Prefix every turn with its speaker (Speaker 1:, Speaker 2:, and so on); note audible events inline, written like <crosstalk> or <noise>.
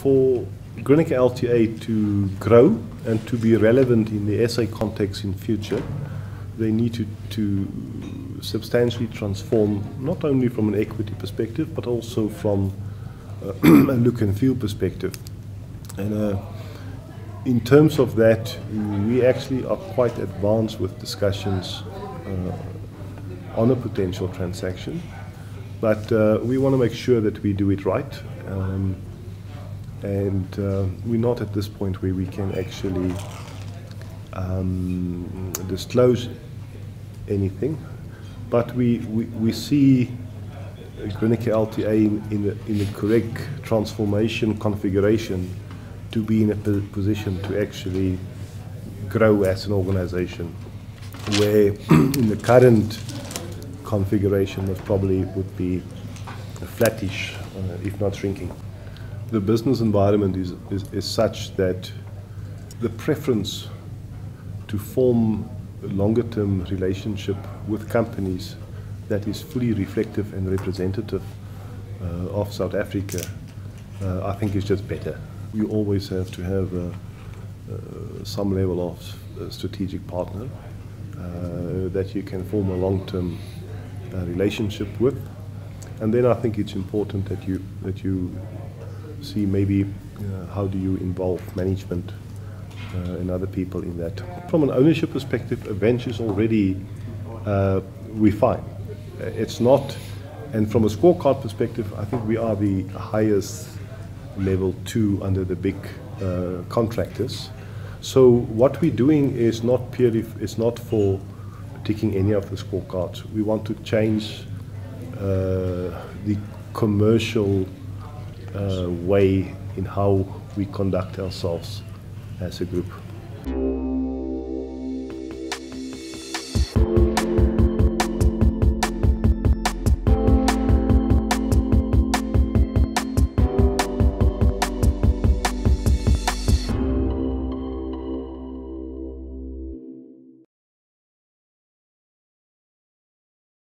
Speaker 1: for Grinaker LTA to grow and to be relevant in the SA context in future, they need to, to substantially transform not only from an equity perspective but also from uh, <clears throat> a look and feel perspective. And uh, in terms of that, we actually are quite advanced with discussions uh, on a potential transaction. But uh, we want to make sure that we do it right. Um, and uh, we're not at this point where we can actually um, disclose anything. But we, we, we see Grinaker LTA in, in, the, in the correct transformation configuration to be in a position to actually grow as an organization, where <clears throat> in the current configuration was probably would be flattish, uh, if not shrinking. The business environment is, is, is such that the preference to form a longer term relationship with companies that is fully reflective and representative uh, of South Africa, uh, I think is just better you always have to have uh, uh, some level of uh, strategic partner that you can form a long-term relationship with. And then I think it's important that you that you see maybe how do you involve management uh, and other people in that. From an ownership perspective, Aveng is already uh, refined. It's not, and from a scorecard perspective, I think we are the highest level two under the big uh, contractors. So what we're doing is not purely, it's not for ticking any of the scorecards. We want to change uh, the commercial uh, Uh, way in how we conduct ourselves as a group.